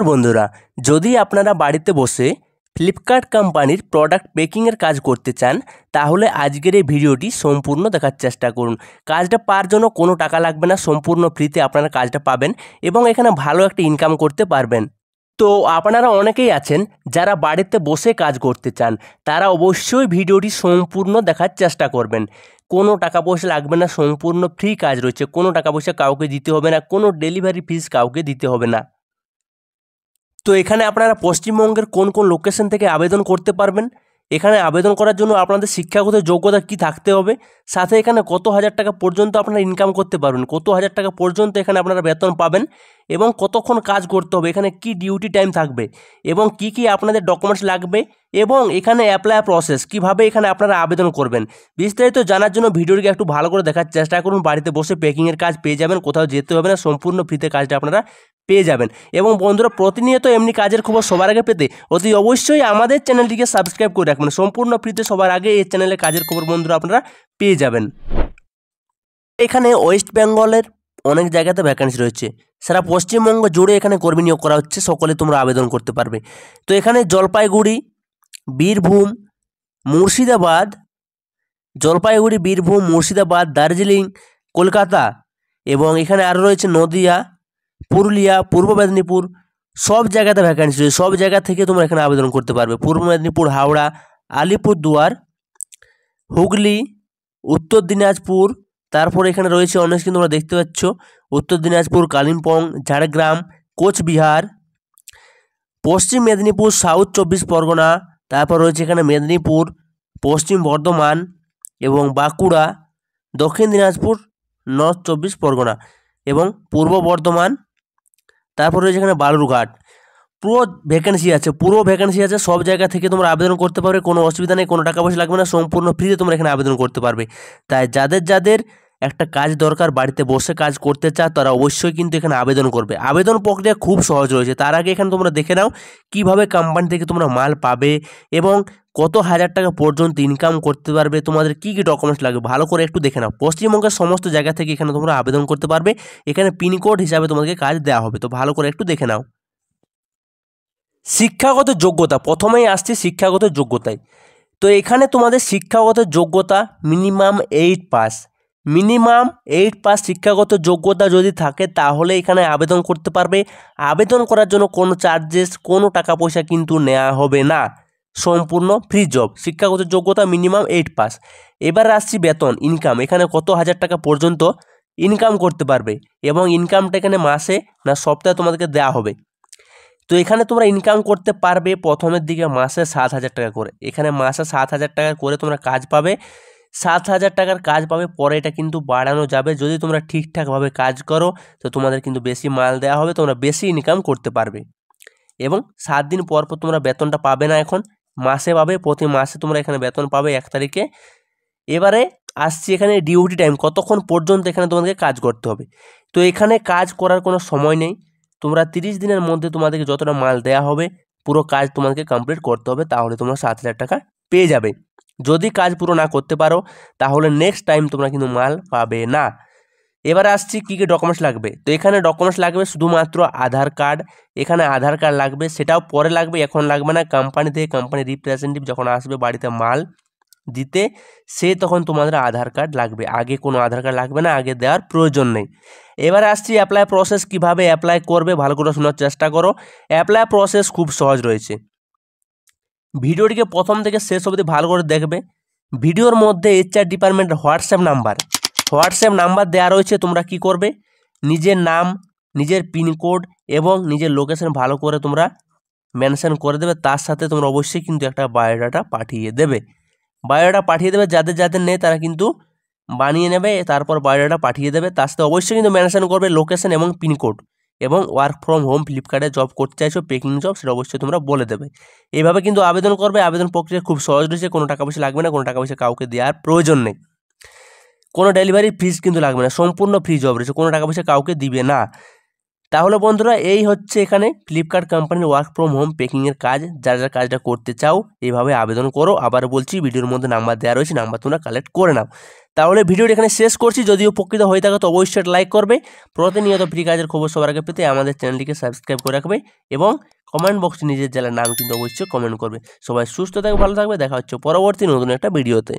নমস্কার বন্ধুরা, যদি আপনারা বাড়িতে বসে ফ্লিপকার্ট কোম্পানির প্রোডাক্ট পেকিংয়ের কাজ করতে চান, তাহলে আজকের এই ভিডিওটি সম্পূর্ণ দেখার চেষ্টা করুন। কাজটা পাওয়ার জন্য কোনো টাকা লাগবে না, সম্পূর্ণ ফ্রিতে আপনারা কাজটা পাবেন এবং এখানে ভালো একটা ইনকাম করতে পারবেন। তো আপনারা অনেকেই আছেন যারা বাড়িতে বসে কাজ করতে চান, তারা অবশ্যই ভিডিওটি সম্পূর্ণ দেখার চেষ্টা করবেন। কোনো টাকা পয়সা লাগবে না, সম্পূর্ণ ফ্রি কাজ রয়েছে, কোনো টাকা পয়সা কাউকে দিতে হবে না, কোনো ডেলিভারি ফিস কাউকে দিতে হবে না। তো এখানে আপনারা পশ্চিমবঙ্গের কোন কোন লোকেশন থেকে আবেদন করতে পারবেন? এখানে আবেদন করার জন্য আপনাদের শিক্ষাগত যোগ্যতা কি থাকতে হবে? সাথে এখানে কত হাজার টাকা পর্যন্ত আপনারা ইনকাম করতে পারবেন? কত হাজার টাকা পর্যন্ত এখানে আপনারা বেতন পাবেন? এবং কতক্ষণ কাজ করতে হবে? এখানে কি ডিউটি টাইম থাকবে? এবং কি কি আপনাদের ডকুমেন্টস লাগবে? এবং এখানে অ্যাপ্লাই প্রসেস কীভাবে এখানে আপনারা আবেদন করবেন? বিস্তারিত জানার জন্য ভিডিওটিকে একটু ভালো করে দেখার চেষ্টা করুন। বাড়িতে বসে প্যাকিংয়ের কাজ পেয়ে যাবেন, কোথাও যেতে হবে না, সম্পূর্ণ ফ্রিতে কাজটা আপনারা পেয়ে যাবেন। এবং বন্ধুরা, প্রতিনিয়ত এমনি কাজের খবর সবার আগে পেতে অতি অবশ্যই আমাদের চ্যানেলটিকে সাবস্ক্রাইব করে রাখবেন। সম্পূর্ণ ফ্রিতে সবার আগে এই চ্যানেলে কাজের খবর বন্ধুরা আপনারা পেয়ে যাবেন। এখানে ওয়েস্ট বেঙ্গলের অনেক জায়গাতে ভ্যাকান্সি রয়েছে। সারা পশ্চিমবঙ্গ জুড়ে এখানে কর্মী নিয়োগ করা হচ্ছে, সকলে তোমরা আবেদন করতে পারবে। তো এখানে জলপাইগুড়ি, বীরভূম, মুর্শিদাবাদ, জলপাইগুড়ি, বীরভূম, মুর্শিদাবাদ, দার্জিলিং, কলকাতা এবং এখানে আরও রয়েছে নদিয়া পুরুলিয়া, পূর্ব মেদিনীপুর, সব জায়গাতে ভ্যাকান্সি রয়েছে। সব জায়গা থেকে তোমরা এখানে আবেদন করতে পারবে। পূর্ব মেদিনীপুর, হাওড়া আলিপুরদুয়ার হুগলি, উত্তর দিনাজপুর, তারপর এখানে রয়েছে অনেক কিন্তু তোমরা দেখতে পাচ্ছ। উত্তর দিনাজপুর, কালিম্পং, ঝাড়গ্রাম, কোচবিহার, পশ্চিম মেদিনীপুর সাউথ চব্বিশ পরগনা, তারপর রয়েছে এখানে মেদিনীপুর, পশ্চিম বর্ধমান এবং বাঁকুড়া, দক্ষিণ দিনাজপুর নর্থ চব্বিশ পরগনা এবং পূর্ব বর্ধমান তারপর রয়েছে এখানে বালুরঘাট। পুরো ভ্যাকেন্সি আছে, পুরো ভ্যাকেন্সি আছে, সব জায়গা থেকে তোমরা আবেদন করতে পারবে, কোনো অসুবিধা নেই, কোনো টাকা পয়সা লাগবে না, সম্পূর্ণ ফ্রিতে তোমরা এখানে আবেদন করতে পারবে। তাই যাদের যাদের একটা কাজ দরকার, বাড়িতে বসে কাজ করতে চাও, তারা অবশ্যই কিন্তু এখানে আবেদন করবে। আবেদন প্রক্রিয়া খুব সহজ রয়েছে, তার আগে এখানে তোমরা দেখে নাও, কীভাবে কোম্পানি থেকে তোমরা মাল পাবে এবং কত হাজার টাকা পর্যন্ত ইনকাম করতে পারবে, তোমাদের কী কী ডকুমেন্টস লাগবে, ভালো করে একটু দেখে নাও। পশ্চিমবঙ্গের সমস্ত জায়গা থেকে এখানে তোমরা আবেদন করতে পারবে। এখানে পিনকোড হিসাবে তোমাদেরকে কাজ দেওয়া হবে, তো ভালো করে একটু দেখে নাও। শিক্ষাগত যোগ্যতা, প্রথমেই আসছে শিক্ষাগত যোগ্যতায়। তো এখানে তোমাদের শিক্ষাগত যোগ্যতা minimum eight pass minimum eight pass শিক্ষাগত যোগ্যতা যদি থাকে, তাহলে এখানে আবেদন করতে পারবে। আবেদন করার জন্য কোনো চার্জেস কোনো টাকা পয়সা কিন্তু নেওয়া হবে না। সম্পূর্ণ ফ্রি জব শিক্ষাগত যোগ্যতা মিনিমাম এইট পাস এবার আসছি বেতন ইনকাম এখানে কত হাজার টাকা পর্যন্ত ইনকাম করতে পারবে এবং ইনকামটা এখানে মাসে না সপ্তাহে তোমাদেরকে দেওয়া হবে। তো এখানে তোমরা ইনকাম করতে পারবে প্রথমের দিকে মাসে সাত হাজার টাকা করে। এখানে মাসে সাত হাজার টাকা করে তোমরা কাজ পাবে। সাত হাজার টাকার কাজ পাবে, পরে এটা কিন্তু বাড়ানো যাবে। যদি তোমরা ঠিকঠাকভাবে কাজ করো, তো তোমাদের কিন্তু বেশি মাল দেওয়া হবে, তোমরা বেশি ইনকাম করতে পারবে। এবং সাত দিন পর পর তোমরা বেতনটা পাবে না এখন। মাসে পাবে, প্রতি মাসে তোমরা এখানে বেতন পাবে এক তারিখে। এবারে আসছি এখানে ডিউটি টাইম কতক্ষণ পর্যন্ত এখানে তোমাদেরকে কাজ করতে হবে। তো এখানে কাজ করার কোনো সময় নেই। তোমরা তিরিশ দিনের মধ্যে তোমাদেরকে যতটা মাল দেওয়া হবে, পুরো কাজ তোমাদেরকে কমপ্লিট করতে হবে, তাহলে তোমরা সাত হাজার টাকা পেয়ে যাবে। যদি কাজ পুরো না করতে পারো, তাহলে নেক্সট টাইম তোমরা কিন্তু মাল পাবে না। এবার আসছি কী কী ডকুমেন্টস লাগবে? তো এখানে ডকুমেন্টস লাগবে শুধুমাত্র আধার কার্ড এখানে আধার কার্ড লাগবে, সেটাও পরে লাগবে, এখন লাগবে না কোম্পানি থেকে কোম্পানির রিপ্রেজেন্টেটিভ যখন আসবে বাড়িতে মাল দিতে, সে তখন তোমাদের আধার কার্ড লাগবে। আগে কোনো আধার কার্ড লাগবে না, আগে দেওয়ার প্রয়োজন নেই। এবার আসছি অ্যাপ্লাই প্রসেস কীভাবে অ্যাপ্লাই করবে, ভালো করে শোনার চেষ্টা করো। অ্যাপ্লাই প্রসেস খুব সহজ রয়েছে। ভিডিওটিকে প্রথম থেকে শেষ অবধি ভালো করে দেখবে। ভিডিওর মধ্যে এইচআর ডিপার্টমেন্টের হোয়াটসঅ্যাপ নাম্বার হোয়াটসঅ্যাপ নাম্বার দেওয়া রয়েছে, তোমরা কি করবে? নিজের নাম, নিজের পিনকোড এবং নিজের লোকেশন ভালো করে তোমরা মেনশন করে দেবে। তার সাথে তোমরা অবশ্যই কিন্তু একটা বায়োডাটা পাঠিয়ে দেবে। বায়োডাটা পাঠিয়ে দেবে, যাদের যাদের নেই তারা কিন্তু বানিয়ে নেবে, তারপর বায়োডাটা পাঠিয়ে দেবে। তার সাথে অবশ্যই কিন্তু মেনশন করবে লোকেশন এবং পিনকোড এবং ওয়ার্ক ফ্রম হোম ফ্লিপকার্টে জব করতে চাইছো পেকিং জব সেটা অবশ্যই তোমরা বলে দেবে। এইভাবে কিন্তু আবেদন করবে। আবেদন প্রক্রিয়া খুব সহজ রয়েছে। কোনো টাকা পয়সা লাগবে না, কোনো টাকা পয়সা কাউকে দেওয়ার প্রয়োজন নেই। কোনো ডেলিভারি ফিস কিন্তু লাগবে না, সম্পূর্ণ ফ্রি জব রয়েছে, কোনো টাকা পয়সা কাউকে দিবে না। তাহলে বন্ধুরা, এই হচ্ছে এখানে ফ্লিপকার্ট কোম্পানির ওয়ার্ক ফ্রম হোম পেকিংয়ের কাজ। যারা যারা কাজটা করতে চাও এইভাবে আবেদন করো। আবার বলছি, ভিডিওর মধ্যে নাম্বার দেওয়া রয়েছে নাম্বার তোমরা কালেক্ট করে নাও। তাহলে ভিডিওটি এখানে শেষ করছি। যদি উপকৃত হয়ে থাকে, তো অবশ্যই লাইক করবে। প্রতিনিয়ত ফ্রি কাজের খবর সবার আগে পেতে আমাদের চ্যানেলটিকে সাবস্ক্রাইব করে রাখবে এবং কমেন্ট বক্সে নিজের জেলার নাম কিন্তু অবশ্যই কমেন্ট করবে। সবাই সুস্থ থাকবে, ভালো থাকবে। দেখা হচ্ছে পরবর্তী নতুন একটা ভিডিওতে